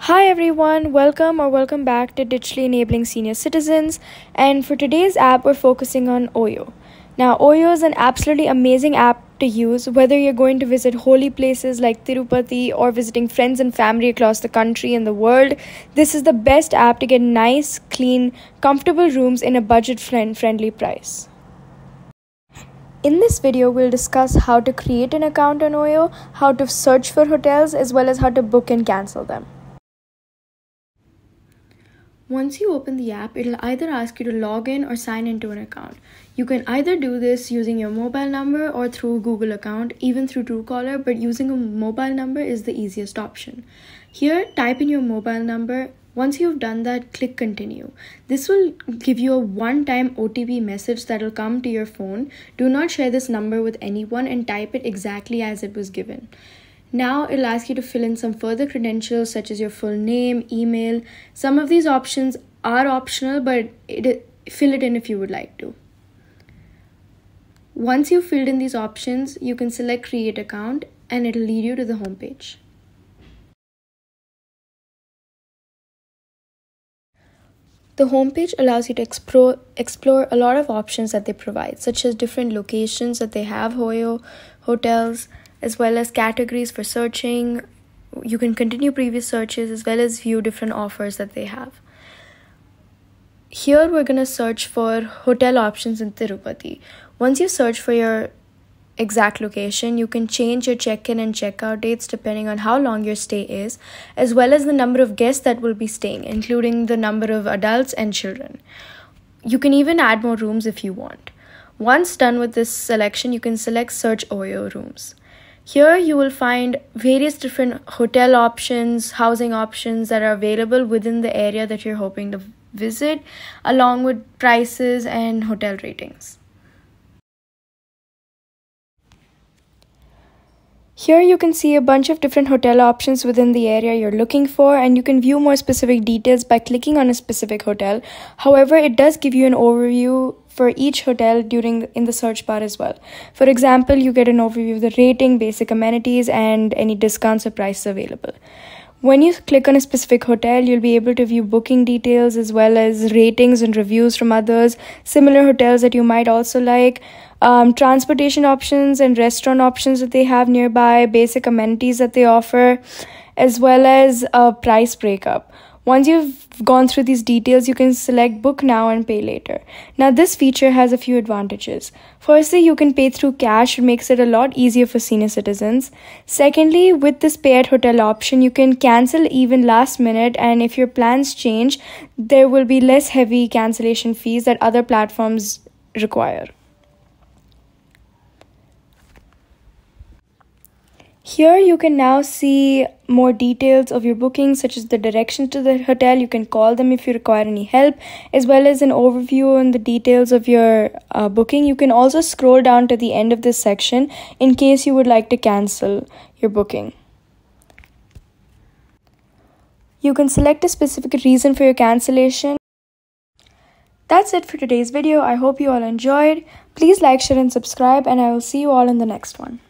Hi everyone, welcome or welcome back to Digitally Enabling Senior Citizens. And for today's app, we're focusing on Oyo. Now, Oyo is an absolutely amazing app to use whether you're going to visit holy places like Tirupati or visiting friends and family across the country and the world. This is the best app to get nice, clean, comfortable rooms in a budget friendly price. In this video, we'll discuss how to create an account on Oyo, how to search for hotels, as well as how to book and cancel them. Once you open the app, it'll either ask you to log in or sign into an account. You can either do this using your mobile number or through Google account, even through Truecaller, but using a mobile number is the easiest option. Here, type in your mobile number. Once you've done that, click continue. This will give you a one time OTP message that will come to your phone. Do not share this number with anyone and type it exactly as it was given. Now it'll ask you to fill in some further credentials such as your full name, email. Some of these options are optional, but it, fill it in if you would like to. Once you've filled in these options, you can select create account and it'll lead you to the home page. The homepage allows you to explore, explore a lot of options that they provide, such as different locations that they have Oyo, hotels, as well as categories for searching. You can continue previous searches as well as view different offers that they have. Here we're going to search for hotel options in Tirupati. Once you search for your exact location, you can change your check in and check out dates depending on how long your stay is, as well as the number of guests that will be staying, including the number of adults and children. You can even add more rooms if you want. Once done with this selection, you can select Search Oyo Rooms. Here you will find various different hotel options, housing options that are available within the area that you're hoping to visit, along with prices and hotel ratings. Here you can see a bunch of different hotel options within the area you're looking for and you can view more specific details by clicking on a specific hotel. However, it does give you an overview for each hotel during in the search bar as well. For example, you get an overview of the rating, basic amenities and any discounts or prices available. When you click on a specific hotel, you'll be able to view booking details as well as ratings and reviews from others, similar hotels that you might also like um, transportation options and restaurant options that they have nearby, basic amenities that they offer, as well as a price breakup. Once you've gone through these details, you can select book now and pay later. Now, this feature has a few advantages. Firstly, you can pay through cash, which makes it a lot easier for senior citizens. Secondly, with this pay at hotel option, you can cancel even last minute, and if your plans change, there will be less heavy cancellation fees that other platforms require. Here you can now see more details of your booking, such as the directions to the hotel. You can call them if you require any help, as well as an overview on the details of your uh, booking. You can also scroll down to the end of this section in case you would like to cancel your booking. You can select a specific reason for your cancellation. That's it for today's video. I hope you all enjoyed. Please like, share, and subscribe, and I will see you all in the next one.